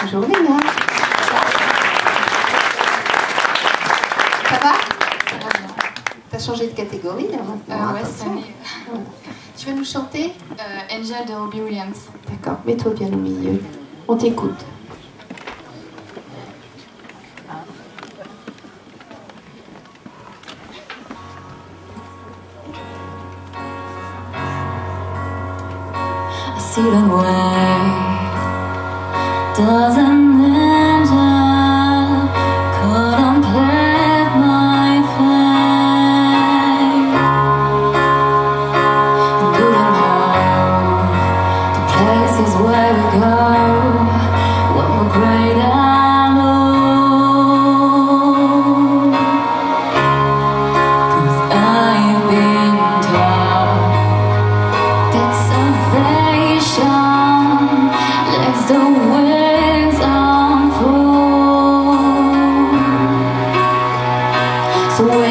Bonjour Léna. Ça va Ça va bien. T'as changé de catégorie là maintenant. Euh, ouais. Tu vas nous chanter Euh, Angel de Robbie Williams. D'accord, mets-toi bien au milieu. On t'écoute. ceiling way doesn't end.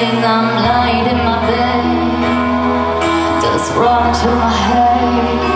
When I'm lying in my bed, just run to my head,